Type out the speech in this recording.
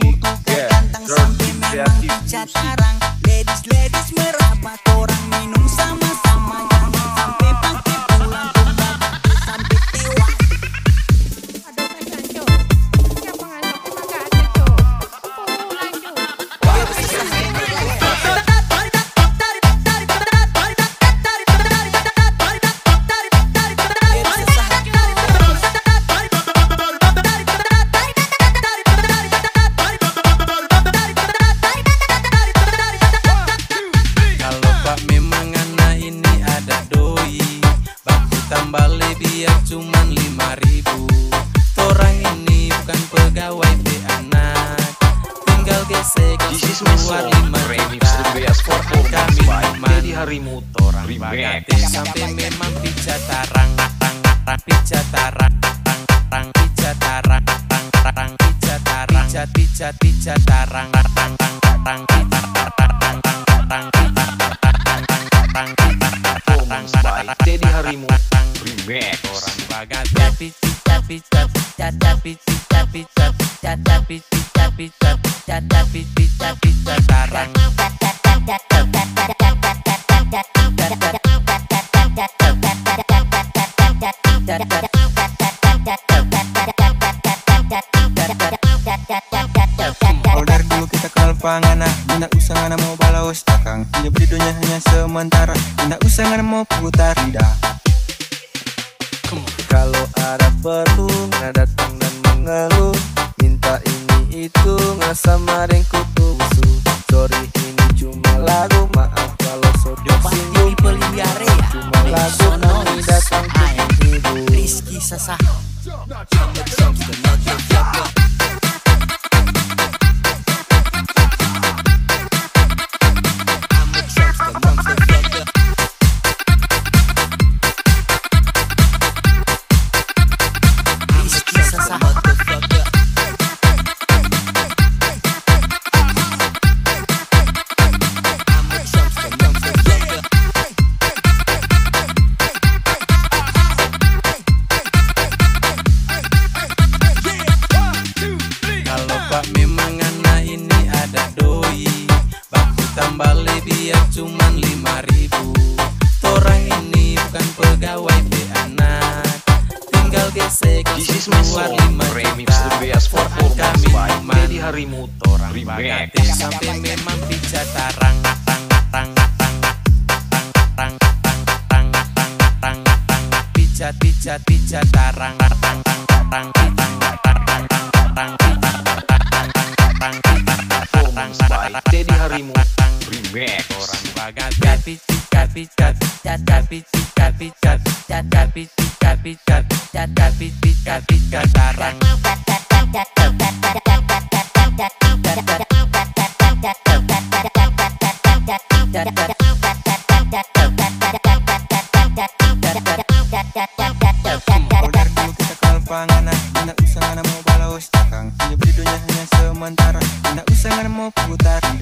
musik, yeah, terus. Gesek This is my song, remix best performance by Harimuto Orang Remix. sampai memang pica tarang tarang tarang pica tarang tarang tarang pica tarang tarang tarang tarang tarang tarang tarang Performance by Dedi Harimuto Remix. Orang bagate pica pica pica pica pica pica pica pica pica dulu kita Tidak mau Hidup di dunia hanya sementara Tidak mau Kalau ada perlu nggak datang dan mengeluh Minta ini sama ku bungsu Sorry ini cuma lagu maaf kalau sodok singgung. Ya. Cuma lagu nanti datang ke hidup Rizky Sasah pegawai di anak Tinggal gesek Remix the best Sampai memang pijat tarang Tarang Tarang Tarang Tarang Tarang Tarang Tarang Pijat pijat pijat tarang Tarang Tarang Tarang Tarang Orang picat Tidak usah ngana mau putar.